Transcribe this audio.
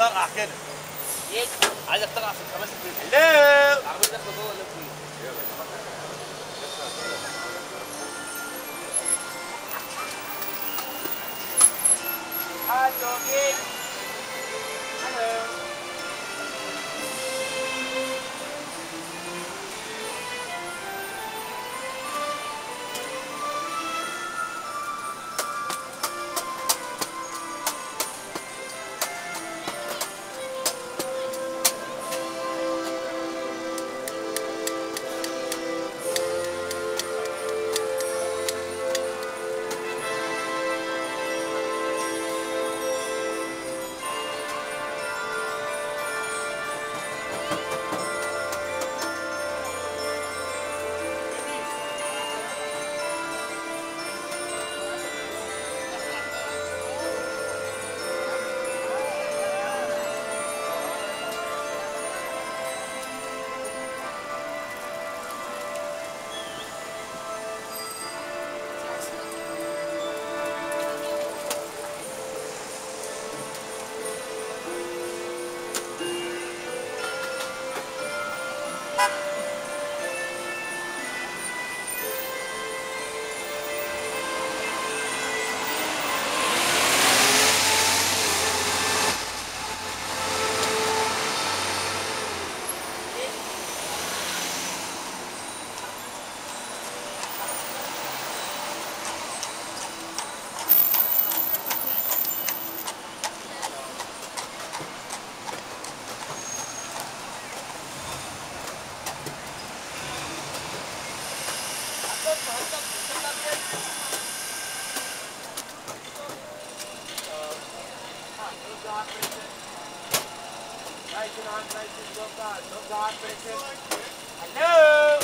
ترقع كده. يد عايزك ترقع في الخماسة كده. لا. العربيه داخله جوه ولا فين؟ Hello, No God patient. Hello?